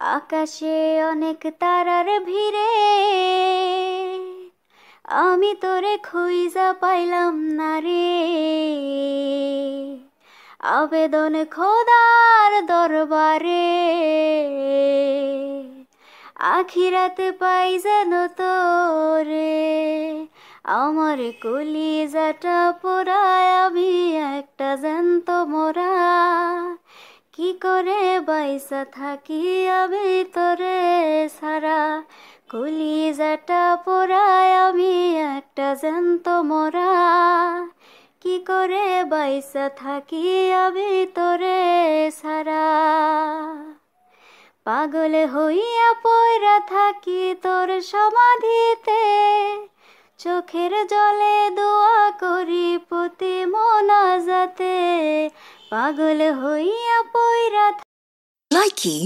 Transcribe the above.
আকাশে অনেক তারার ভিড়ে, আমি তোরে খুইজা পাইলাম না রে। আবেদন খোদার দরবারে, আখিরাতে পাই যেন তোরে। আমার কলিজাটা পোড়ায় আমি কি করে বাইসা থাকি আমি তোরে সারা কুলি কলিজাটা পোড়ায় আমি একটা জ্যান্ত মোরা। কি করে বাইসা থাকি আমি তোরে সারা পাগল হইয়া পয়রা থাকি তোর সমাধিতে। চোখের জলে দোয়া করি প্রতি মোনাজাতে পাগল হইয়া পয়রা Likey